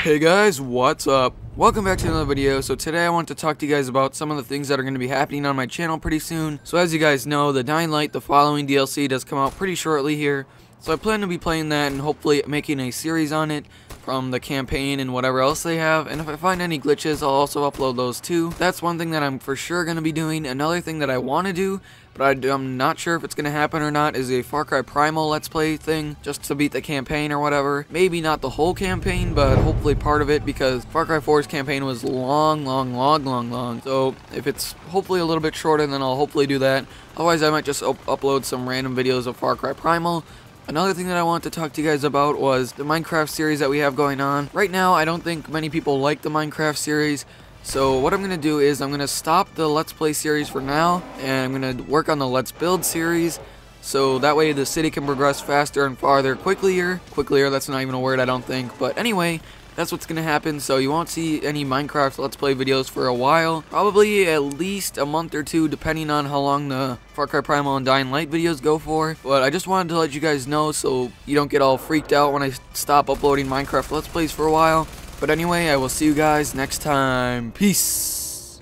Hey guys, what's up? Welcome back to another video. So today I want to talk to you guys about some of the things that are going to be happening on my channel pretty soon. So as you guys know, the Dying Light, the following DLC does come out pretty shortly here. So I plan to be playing that and hopefully making a series on it from the campaign and whatever else they have. And if I find any glitches, I'll also upload those too. That's one thing that I'm for sure going to be doing. Another thing that I want to do, but I, am not sure if it's going to happen or not, is a Far Cry Primal Let's Play thing, just to beat the campaign or whatever. Maybe not the whole campaign, but hopefully part of it, because Far Cry 4's campaign was long, long, long, long, long. So if it's hopefully a little bit shorter, then I'll hopefully do that. Otherwise, I might just up upload some random videos of Far Cry Primal, Another thing that I want to talk to you guys about was the Minecraft series that we have going on. Right now, I don't think many people like the Minecraft series. So what I'm going to do is I'm going to stop the Let's Play series for now. And I'm going to work on the Let's Build series. So that way the city can progress faster and farther quicklier. Quicklier, that's not even a word I don't think. But anyway, that's what's going to happen. So you won't see any Minecraft Let's Play videos for a while. Probably at least a month or two, depending on how long the Far Cry Primal and Dying Light videos go for. But I just wanted to let you guys know so you don't get all freaked out when I stop uploading Minecraft Let's Plays for a while. But anyway, I will see you guys next time. Peace.